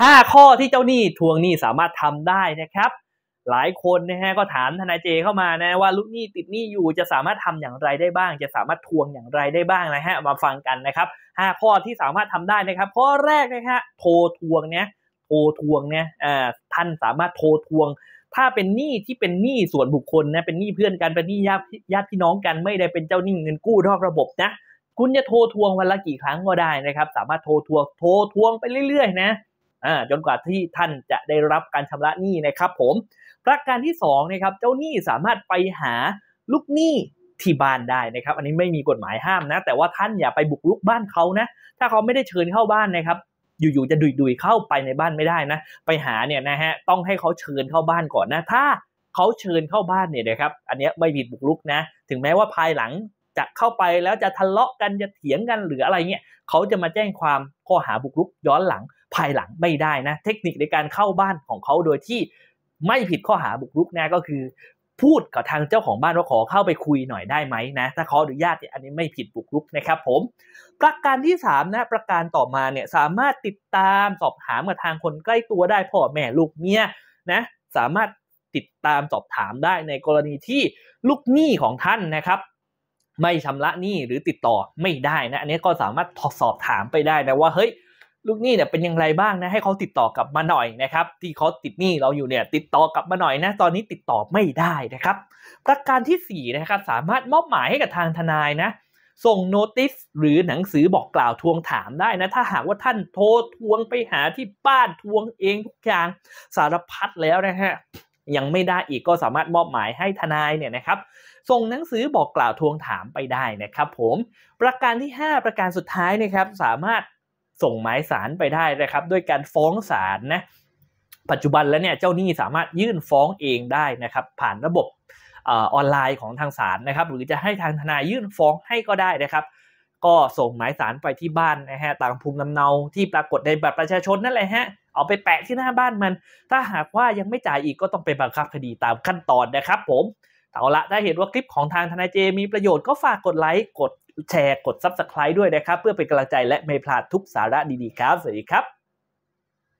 5 ข้อที่เจ้าหนี้ทวงหนี้สามารถทำได้นะครับ หลายคนนะฮะก็ถามทนายเจเข้ามานะว่าลูกหนี้ติดหนี้อยู่จะสามารถทำอย่างไรได้บ้าง จะสามารถทวงอย่างไรได้บ้างนะฮะมาฟังกันนะครับ 5 ข้อที่สามารถทำได้นะครับข้อแรกนะฮะโทรทวงเนี่ยโทรทวงเนี่ยท่านสามารถโทรทวง ถ้าเป็นหนี้ที่เป็นหนี้ส่วนบุคคลนะเป็นหนี้เพื่อนกันเป็นหนี้ญาติญาติพี่น้องกันไม่ได้เป็นเจ้าหนี้เงินกู้นอกระบบนะคุณจะโทรทวงวันละกี่ครั้งก็ได้นะครับ สามารถโทรทวงโทรทวงไปเรื่อยๆนะ อ่าจนกว่าที่ท่านจะได้รับการชำระหนี้นะครับผมประการที่2นะครับเจ้าหนี้สามารถไปหาลูกหนี้ที่บ้านได้นะครับ อันนี้ไม่มีกฎหมายห้ามนะ แต่ว่าท่านอย่าไปบุกรุกบ้านเขานะ ถ้าเขาไม่ได้เชิญเข้าบ้านนะครับ อยู่ๆจะดุยๆเข้าไปในบ้านไม่ได้นะ ไปหาเนี่ยนะฮะต้องให้เขาเชิญเข้าบ้านก่อนนะ ถ้าเขาเชิญเข้าบ้านเนี่ยนะครับ อันนี้ไม่ผิดบุกรุกนะ ถึงแม้ว่าภายหลัง จะเข้าไปแล้วจะทะเลาะกันจะเถียงกันหรืออะไรเงี้ยเขาจะมาแจ้งความข้อหาบุกรุกย้อนหลังภายหลังไม่ได้นะ เทคนิคในการเข้าบ้านของเขาโดยที่ไม่ผิดข้อหาบุกรุกนะก็คือ พูดกับทางเจ้าของบ้านว่าขอเข้าไปคุยหน่อยได้ไหมนะ ถ้าขาอนุญาตเนี่ยอันนี้ไม่ผิดบุกรุกนะครับผม ประการที่3นะประการต่อมาเนี่ยสามารถติดตามสอบถามกับทางคนใกล้ตัวได้พ่อแม่ลูกเมียนะสามารถติดตามสอบถามได้ในกรณีที่ลูกหนี้ของท่านนะครับ ไม่ชำระหนี้หรือติดต่อไม่ได้นะ อันนี้ก็สามารถสอบถามไปได้นะว่าเฮ้ยลูกหนี้เนี่ยเป็นยังไงบ้างนะให้เขาติดต่อกลับมาหน่อยนะครับที่เขาติดหนี้เราอยู่เนี่ยติดต่อกลับมาหน่อยนะตอนนี้ติดต่อไม่ได้นะครับ ประการที่4นะครับสามารถมอบหมายให้กับทางทนายนะส่งโนติสหรือหนังสือบอกกล่าวทวงถามได้นะ ถ้าหากว่าท่านโทรทวงไปหาที่บ้านทวงเองทุกอย่างสารพัดแล้วนะฮะ ยังไม่ได้อีกก็สามารถมอบหมายให้ทนายเนี่ยนะครับส่งหนังสือบอกกล่าวทวงถามไปได้นะครับผมประการที่ 5 ประการสุดท้ายนะครับสามารถส่งหมายสารไปได้นะครับด้วยการฟ้องศาลนะปัจจุบันแล้วเนี่ยเจ้าหนี้สามารถยื่นฟ้องเองได้นะครับผ่านระบบออนไลน์ของทางศาลนะครับหรือจะให้ทางทนายยื่นฟ้องให้ก็ได้นะครับ ก็ส่งหมายสารไปที่บ้านนะฮะตามภูมิลำเนาที่ปรากฏในบัตรประชาชนนั่นแหละฮะเอาไปแปะที่หน้าบ้านมัน ถ้าหากว่ายังไม่จ่ายอีกก็ต้องไปบังคับคดีตามขั้นตอนนะครับผมเอาละถ้าเห็นว่าคลิปของทางทนายเจมีประโยชน์ก็ฝากกดไลค์กดแชร์กด Subscribe ด้วยนะครับ เพื่อเป็นกำลังใจและไม่พลาดทุกสาระดีๆครับ สวัสดีครับ